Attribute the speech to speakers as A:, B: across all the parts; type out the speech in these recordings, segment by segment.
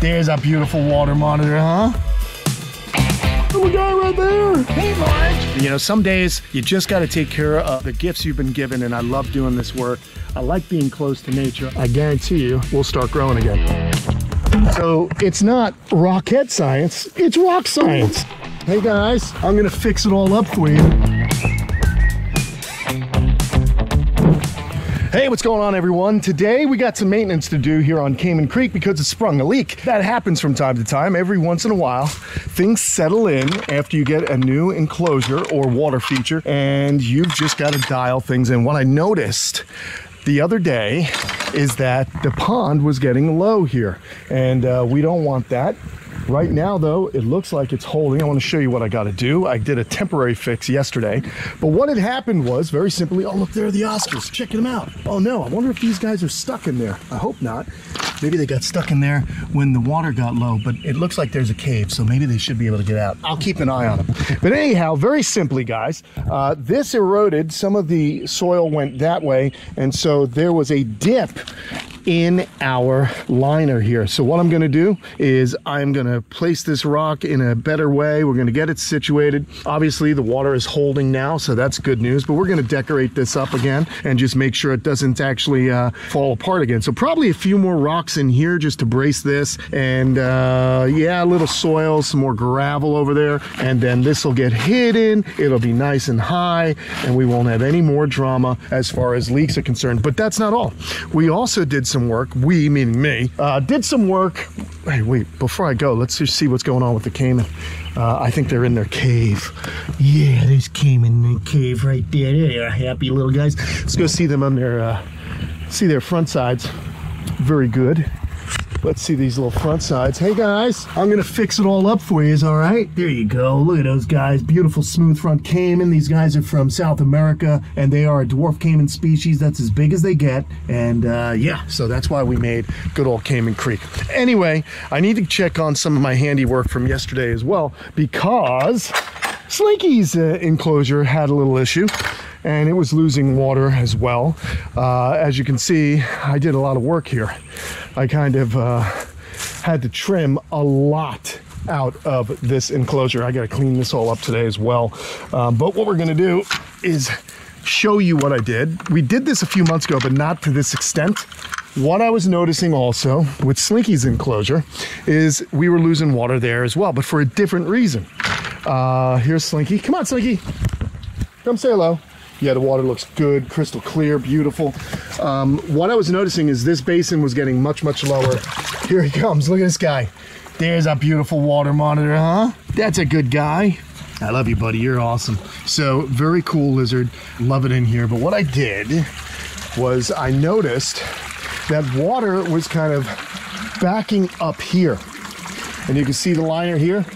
A: There's a beautiful water monitor, huh? Oh, my guy right there. Hey, Marge. You know, some days you just got to take care of the gifts you've been given, and I love doing this work. I like being close to nature. I guarantee you, we'll start growing again. So it's not rocket science, it's rock science. Hey guys, I'm gonna fix it all up for you. Hey, what's going on everyone? Today we got some maintenance to do here on Caiman Creek because it sprung a leak. That happens from time to time. Every once in a while, things settle in after you get a new enclosure or water feature and you've just got to dial things in. What I noticed the other day is that the pond was getting low here and uh, we don't want that. Right now, though, it looks like it's holding. I want to show you what I got to do. I did a temporary fix yesterday, but what had happened was very simply, oh, look, there are the Oscars. Checking them out. Oh, no, I wonder if these guys are stuck in there. I hope not. Maybe they got stuck in there when the water got low, but it looks like there's a cave, so maybe they should be able to get out. I'll keep an eye on them. But anyhow, very simply, guys, uh, this eroded. Some of the soil went that way, and so there was a dip in our liner here. So what I'm gonna do is I'm gonna place this rock in a better way. We're gonna get it situated. Obviously the water is holding now, so that's good news, but we're gonna decorate this up again and just make sure it doesn't actually uh, fall apart again. So probably a few more rocks in here just to brace this and uh, yeah, a little soil, some more gravel over there, and then this will get hidden. It'll be nice and high and we won't have any more drama as far as leaks are concerned. But that's not all. We also did some some work. We, meaning me, uh, did some work. Hey, wait, before I go, let's just see what's going on with the caiman. Uh, I think they're in their cave. Yeah, there's caiman in the cave right there. They're happy little guys. Let's go see them on their, uh, see their front sides. Very good. Let's see these little front sides. Hey guys, I'm gonna fix it all up for you, is all right? There you go, look at those guys. Beautiful smooth front caiman. These guys are from South America and they are a dwarf caiman species that's as big as they get. And uh, yeah, so that's why we made good old Caiman Creek. Anyway, I need to check on some of my handiwork from yesterday as well because Slinky's uh, enclosure had a little issue and it was losing water as well. Uh, as you can see, I did a lot of work here. I kind of uh, had to trim a lot out of this enclosure. I got to clean this all up today as well. Um, but what we're going to do is show you what I did. We did this a few months ago, but not to this extent. What I was noticing also with Slinky's enclosure is we were losing water there as well, but for a different reason. Uh, here's Slinky. Come on, Slinky. Come say hello. Yeah, the water looks good, crystal clear, beautiful. Um, what I was noticing is this basin was getting much, much lower. Here he comes, look at this guy. There's a beautiful water monitor, huh? That's a good guy. I love you, buddy, you're awesome. So, very cool lizard, love it in here. But what I did was I noticed that water was kind of backing up here. And you can see the liner here.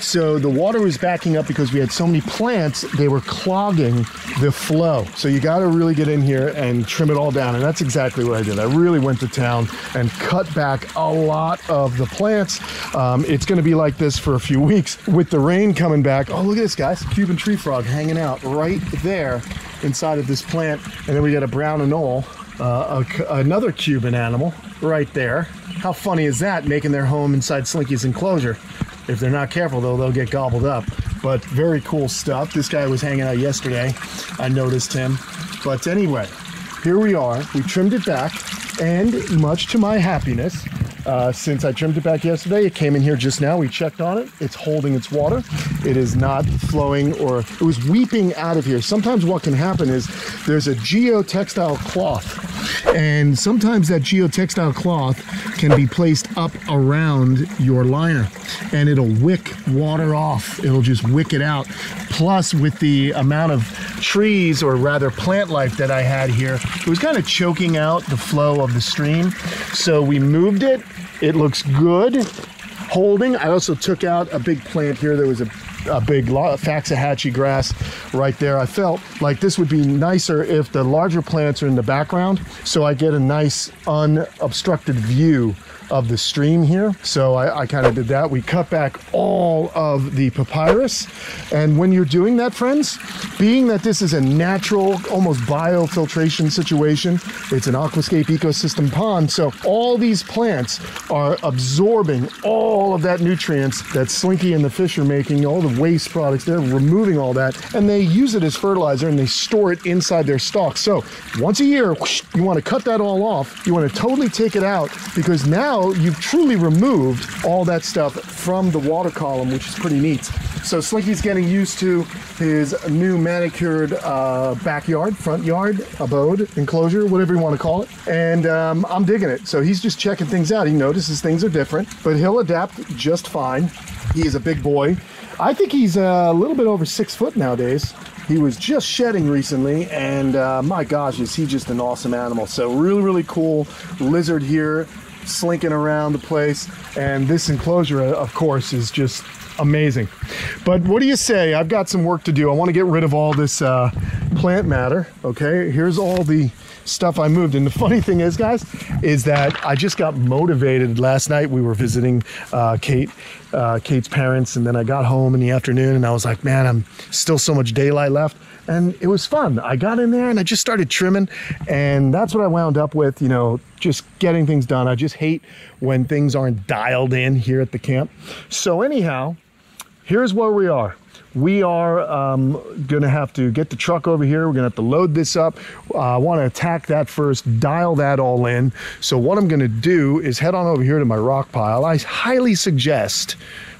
A: So the water was backing up because we had so many plants, they were clogging the flow. So you got to really get in here and trim it all down. And that's exactly what I did. I really went to town and cut back a lot of the plants. Um, it's going to be like this for a few weeks with the rain coming back. Oh, look at this, guys. Cuban tree frog hanging out right there inside of this plant. And then we got a brown anole, uh, a, another Cuban animal right there. How funny is that, making their home inside Slinky's enclosure? If they're not careful, though, they'll get gobbled up. But very cool stuff. This guy was hanging out yesterday. I noticed him. But anyway, here we are. We trimmed it back. And much to my happiness, uh, since I trimmed it back yesterday, it came in here just now. We checked on it. It's holding its water. It is not flowing or it was weeping out of here. Sometimes what can happen is there's a geotextile cloth and sometimes that geotextile cloth can be placed up around your liner and it'll wick water off. It'll just wick it out. Plus with the amount of trees or rather plant life that I had here, it was kind of choking out the flow of the stream. So we moved it. It looks good holding. I also took out a big plant here. There was a a big Fakahatchee grass right there. I felt like this would be nicer if the larger plants are in the background so I get a nice unobstructed view of the stream here. So I, I kind of did that. We cut back all of the papyrus. And when you're doing that, friends, being that this is a natural, almost biofiltration situation, it's an aquascape ecosystem pond. So all these plants are absorbing all of that nutrients that Slinky and the fish are making, all the waste products, they're removing all that and they use it as fertilizer and they store it inside their stalks. So once a year, you want to cut that all off. You want to totally take it out because now now you've truly removed all that stuff from the water column, which is pretty neat. So Slinky's getting used to his new manicured uh, backyard, front yard, abode, enclosure, whatever you want to call it. And um, I'm digging it. So he's just checking things out. He notices things are different, but he'll adapt just fine. He is a big boy. I think he's a little bit over six foot nowadays. He was just shedding recently, and uh, my gosh, is he just an awesome animal. So really, really cool lizard here slinking around the place. And this enclosure, of course, is just amazing. But what do you say? I've got some work to do. I want to get rid of all this uh, plant matter. Okay, here's all the stuff I moved. And the funny thing is, guys, is that I just got motivated last night. We were visiting uh, Kate, uh, Kate's parents, and then I got home in the afternoon and I was like, man, I'm still so much daylight left and it was fun. I got in there and I just started trimming, and that's what I wound up with, you know, just getting things done. I just hate when things aren't dialed in here at the camp. So, anyhow, here's where we are. We are um, going to have to get the truck over here. We're going to have to load this up. Uh, I want to attack that first, dial that all in. So, what I'm going to do is head on over here to my rock pile. I highly suggest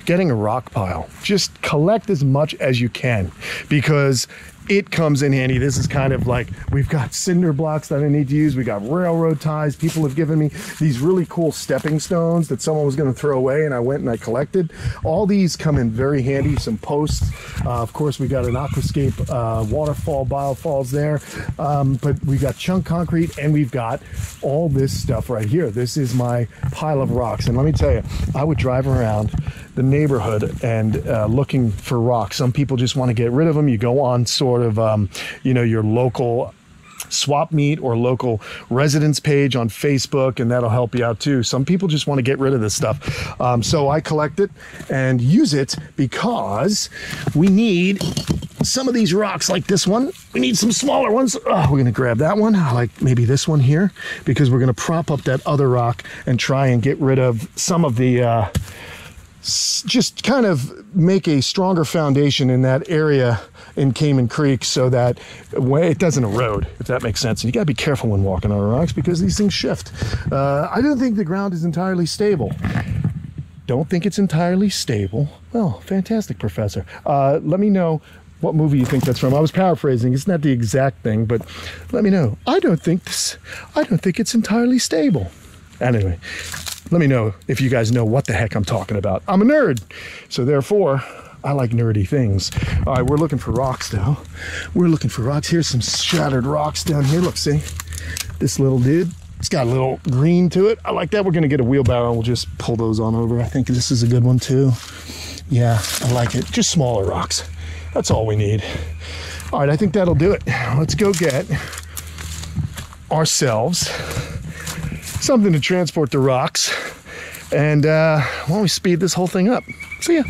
A: getting a rock pile. Just collect as much as you can because it comes in handy. This is kind of like we've got cinder blocks that I need to use. We got railroad ties. People have given me these really cool stepping stones that someone was going to throw away, and I went and I collected. All these come in very handy. Some posts. Uh, of course, we got an aquascape uh, waterfall biofalls there, um, but we've got chunk concrete, and we've got all this stuff right here. This is my pile of rocks, and let me tell you, I would drive around the neighborhood and uh, looking for rocks. Some people just want to get rid of them. You go on sort of, um, you know, your local swap meet or local residence page on Facebook, and that'll help you out too. Some people just want to get rid of this stuff. Um, so I collect it and use it because we need some of these rocks like this one. We need some smaller ones. Oh, we're to grab that one, like maybe this one here, because we're to prop up that other rock and try and get rid of some of the. Uh, just kind of make a stronger foundation in that area in Caiman Creek so that it doesn't erode, if that makes sense. And you got to be careful when walking on rocks because these things shift. Uh, I don't think the ground is entirely stable. Don't think it's entirely stable. Well, fantastic, Professor. Uh, let me know what movie you think that's from. I was paraphrasing. It's not the exact thing, but let me know. I don't think this. I don't think it's entirely stable. Anyway, let me know if you guys know what the heck I'm talking about. I'm a nerd, so therefore, I like nerdy things. All right, we're looking for rocks now. We're looking for rocks. Here's some shattered rocks down here. Look, see this little dude. It's got a little green to it. I like that. We're gonna get a wheelbarrow and we'll just pull those on over. I think this is a good one too. Yeah, I like it. Just smaller rocks. That's all we need. All right, I think that'll do it. Let's go get ourselves something to transport the rocks. And uh, why don't we speed this whole thing up? See ya.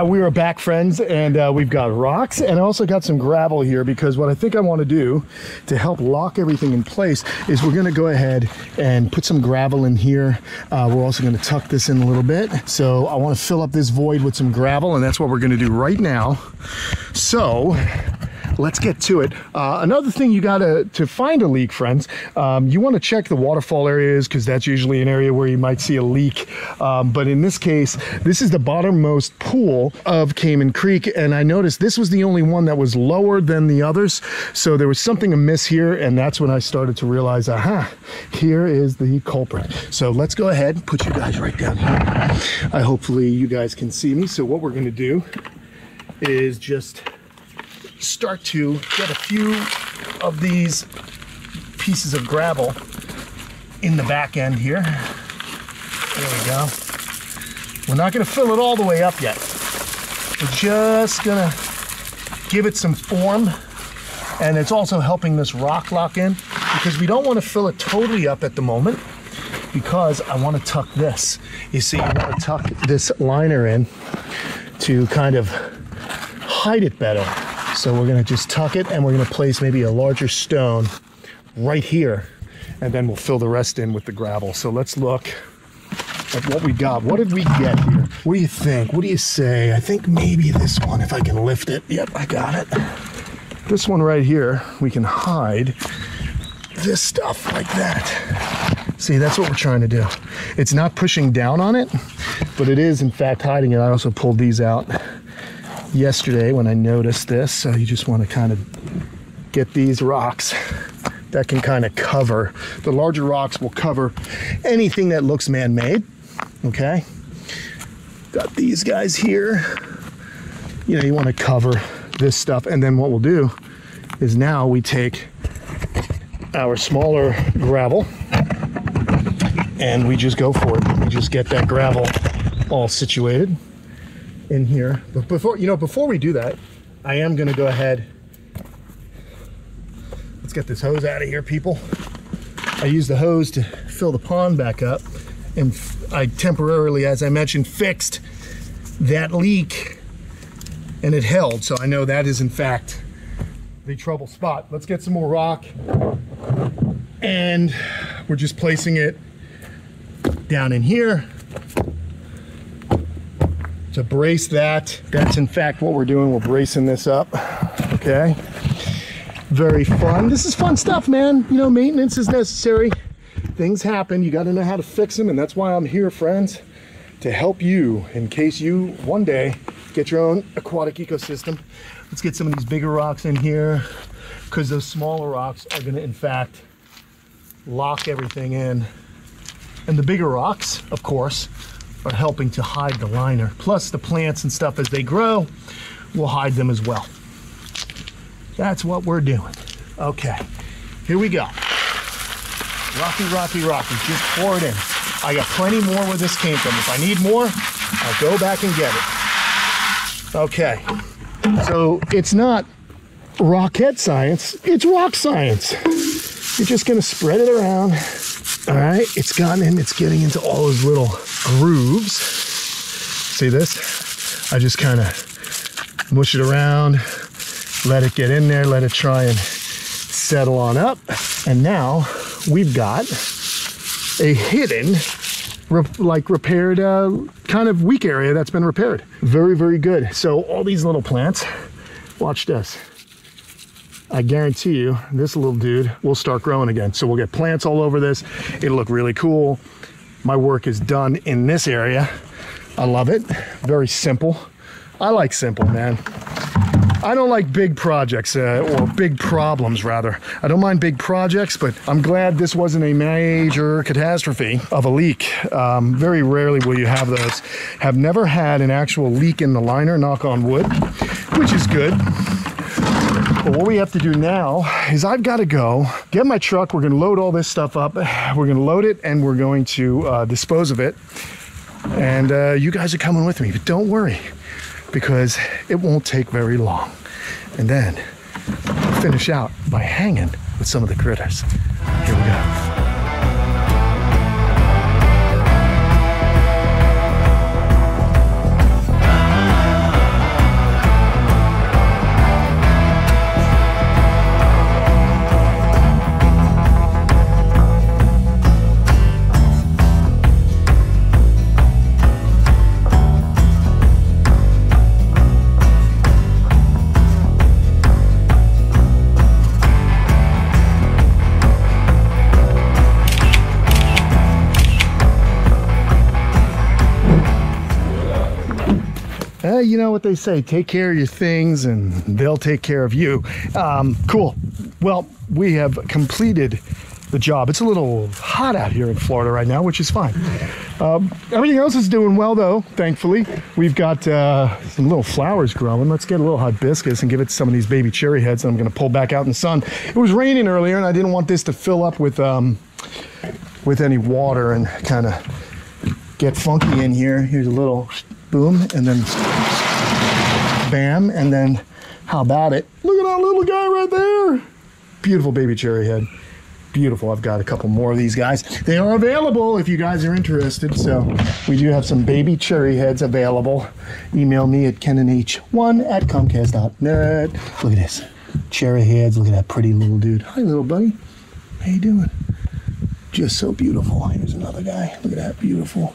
A: Uh, we are back, friends, and uh, we've got rocks, and I also got some gravel here because what I think I want to do to help lock everything in place is we're going to go ahead and put some gravel in here. Uh, we're also going to tuck this in a little bit. So I want to fill up this void with some gravel, and that's what we're going to do right now. So let's get to it. Uh, another thing you gotta, to find a leak, friends, um, you wanna check the waterfall areas because that's usually an area where you might see a leak. Um, but in this case, this is the bottommost pool of Caiman Creek. And I noticed this was the only one that was lower than the others. So there was something amiss here. And that's when I started to realize, aha, here is the culprit. So let's go ahead and put you guys right down here. I hopefully you guys can see me. So what we're gonna do is just start to get a few of these pieces of gravel in the back end here. There we go. We're not gonna fill it all the way up yet. We're just gonna give it some form and it's also helping this rock lock in because we don't want to fill it totally up at the moment because I want to tuck this. You see, you want to tuck this liner in to kind of hide it better. So we're gonna just tuck it and we're gonna place maybe a larger stone right here and then we'll fill the rest in with the gravel. So let's look at what we got. What did we get here? What do you think? What do you say? I think maybe this one, if I can lift it. Yep, I got it. This one right here, we can hide this stuff like that. See, that's what we're trying to do. It's not pushing down on it, but it is in fact hiding it. I also pulled these out yesterday when I noticed this. So you just want to kind of get these rocks that can kind of cover. The larger rocks will cover anything that looks man-made, okay? Got these guys here. You know, you want to cover this stuff. And then what we'll do is now we take our smaller gravel and we just go for it. We just get that gravel all situated in here. But before, you know, before we do that, I am gonna go ahead. Let's get this hose out of here, people. I use the hose to fill the pond back up. And I temporarily, as I mentioned, fixed that leak and it held. So I know that is in fact the trouble spot. Let's get some more rock. And we're just placing it down in here to brace that. That's in fact what we're doing. We're bracing this up, okay? Very fun. This is fun stuff, man. You know, maintenance is necessary. Things happen. You got to know how to fix them. And that's why I'm here, friends, to help you in case you one day get your own aquatic ecosystem. Let's get some of these bigger rocks in here because those smaller rocks are going to, in fact, lock everything in. And the bigger rocks, of course, are helping to hide the liner. Plus the plants and stuff as they grow will hide them as well. That's what we're doing. Okay, here we go. Rocky, rocky, rocky, just pour it in. I got plenty more where this came from. If I need more, I'll go back and get it. Okay, so it's not rocket science, it's rock science. You're just gonna spread it around. All right, it's gotten in, it's getting into all those little grooves. See this? I just kind of mush it around, let it get in there, let it try and settle on up. And now we've got a hidden, like repaired, uh, kind of weak area that's been repaired. Very, very good. So all these little plants, watch this. I guarantee you this little dude will start growing again. So we'll get plants all over this. It'll look really cool. My work is done in this area. I love it. Very simple. I like simple, man. I don't like big projects uh, or big problems rather. I don't mind big projects, but I'm glad this wasn't a major catastrophe of a leak. Um, very rarely will you have those. Have never had an actual leak in the liner, knock on wood, which is good. What we have to do now is I've got to go get my truck. We're going to load all this stuff up. We're going to load it and we're going to uh, dispose of it. And uh, you guys are coming with me, but don't worry because it won't take very long. And then finish out by hanging with some of the critters. You know what they say take care of your things and they'll take care of you. Um, cool. Well, we have completed the job. It's a little hot out here in Florida right now, which is fine. Um, everything else is doing well, though, thankfully. We've got uh, some little flowers growing. Let's get a little hibiscus and give it to some of these baby cherry heads I'm going to pull back out in the sun. It was raining earlier, and I didn't want this to fill up with, um, with any water and kind of get funky in here. Here's a little boom, and then bam, and then how about it? Look at that little guy right there. Beautiful baby cherry head beautiful. I've got a couple more of these guys. They are available if you guys are interested. So we do have some baby cherry heads available. Email me at kenanh1 at comcast.net. Look at this. Cherry heads. Look at that pretty little dude. Hi, little buddy. How you doing? Just so beautiful. Here's another guy. Look at that beautiful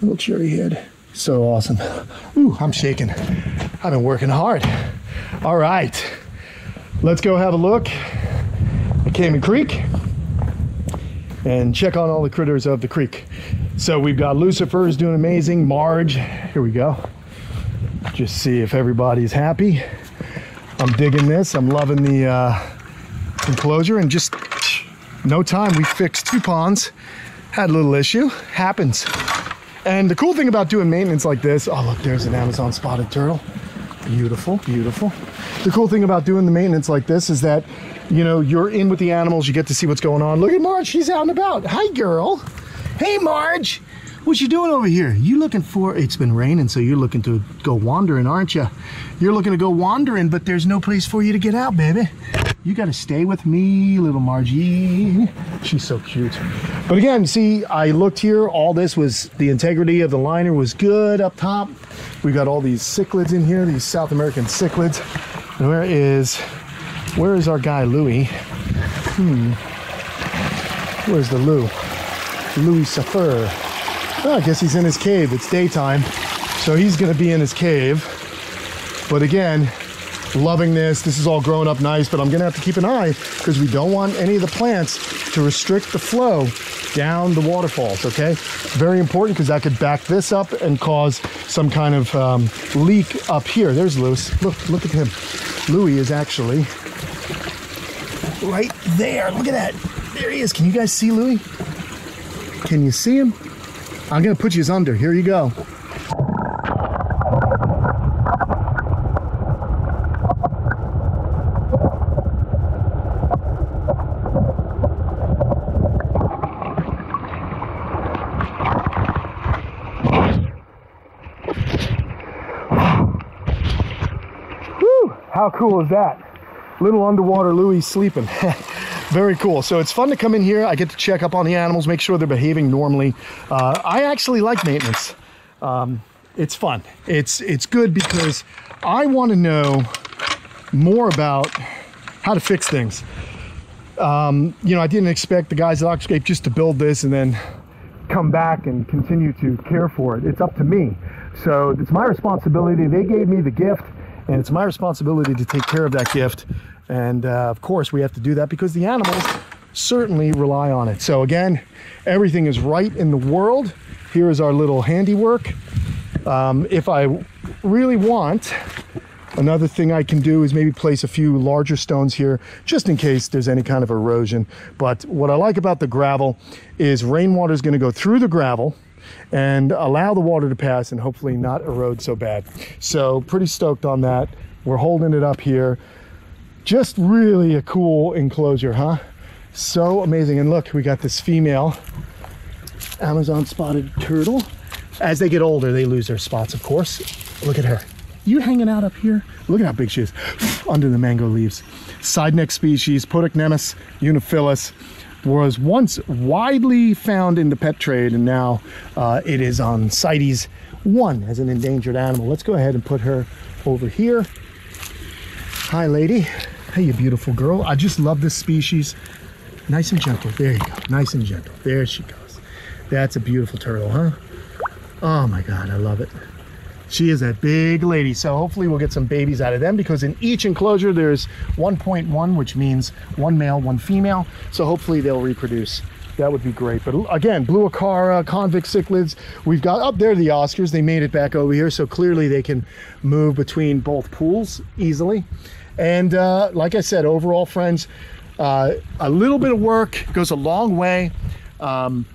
A: little cherry head. So awesome. Ooh, I'm shaking. I've been working hard. All right. Let's go have a look at Caiman Creek and check on all the critters of the creek. So we've got Lucifer is doing amazing. Marge, here we go. Just see if everybody's happy. I'm digging this. I'm loving the uh, enclosure and just no time. We fixed two ponds. Had a little issue. Happens. And the cool thing about doing maintenance like this, oh look, there's an Amazon spotted turtle. Beautiful, beautiful. The cool thing about doing the maintenance like this is that you know, you're in with the animals, you get to see what's going on. Look at Marge, she's out and about. Hi, girl. Hey, Marge. What you doing over here? You looking for, it's been raining, so you're looking to go wandering, aren't you? You're looking to go wandering, but there's no place for you to get out, baby. You got to stay with me, little Margie. She's so cute. But again, see, I looked here. All this was, the integrity of the liner was good up top. We got all these cichlids in here, these South American cichlids. And where is where is our guy Louis? Hmm. Where's the Lou? Lucifer. Oh, I guess he's in his cave. It's daytime, so he's gonna be in his cave. But again, loving this. This is all growing up nice, but I'm gonna have to keep an eye because we don't want any of the plants to restrict the flow down the waterfalls, okay? Very important because that could back this up and cause some kind of um, leak up here. There's Louis. Look, look at him. Louis is actually right there. Look at that. There he is. Can you guys see Louis? Can you see him? I'm to put you under. Here you go. How cool is that? little underwater Louis sleeping. Very cool. So it's fun to come in here. I get to check up on the animals, make sure they're behaving normally. Uh, I actually like maintenance. Um, it's fun. It's it's good because I want to know more about how to fix things. Um, you know, I didn't expect the guys at Aquascape just to build this and then come back and continue to care for it. It's up to me. So it's my responsibility. They gave me the gift and it's my responsibility to take care of that gift. And uh, of course, we have to do that because the animals certainly rely on it. So again, everything is right in the world. Here is our little handiwork. Um, if I really want, another thing I can do is maybe place a few larger stones here just in case there's any kind of erosion. But what I like about the gravel is rainwater is going to go through the gravel and allow the water to pass and hopefully not erode so bad. So pretty stoked on that. We're holding it up here. Just really a cool enclosure, huh? So amazing. And look, we got this female Amazon spotted turtle. As they get older, they lose their spots, of course. Look at her. You hanging out up here? Look at how big she is under the mango leaves. Side neck species, Podocnemis unifilis was once widely found in the pet trade and now uh, it is on CITES 1 as an endangered animal. Let's go ahead and put her over here. Hi lady. Hey you beautiful girl. I just love this species. Nice and gentle. There you go. Nice and gentle. There she goes. That's a beautiful turtle, huh? Oh my God, I love it. She is a big lady. So hopefully we'll get some babies out of them because in each enclosure there's 1.1, which means one male, one female. So hopefully they'll reproduce that would be great. But again, blue acara, convict cichlids. We've got up there the Oscars. They made it back over here, so clearly they can move between both pools easily. And uh, like I said, overall, friends, uh, a little bit of work goes a long way. Um,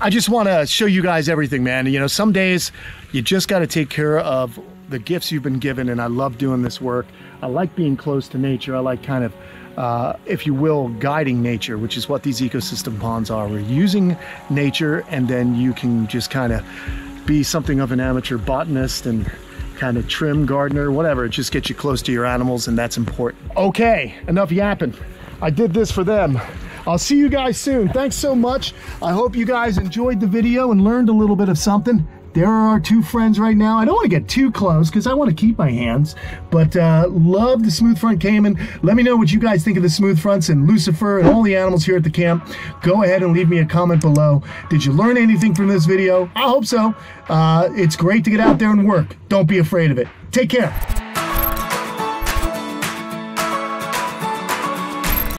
A: I just want to show you guys everything, man. You know, some days you just got to take care of the gifts you've been given, and I love doing this work. I like being close to nature. I like kind of, uh, if you will, guiding nature, which is what these ecosystem ponds are. We're using nature, and then you can just kind of be something of an amateur botanist and kind of trim gardener, whatever. It just gets you close to your animals, and that's important. Okay, enough yapping. I did this for them. I'll see you guys soon. Thanks so much. I hope you guys enjoyed the video and learned a little bit of something. There are our two friends right now. I don't want to get too close because I want to keep my hands, but uh, love the smooth front caiman. Let me know what you guys think of the smooth fronts and Lucifer and all the animals here at the camp. Go ahead and leave me a comment below. Did you learn anything from this video? I hope so. Uh, it's great to get out there and work. Don't be afraid of it. Take care.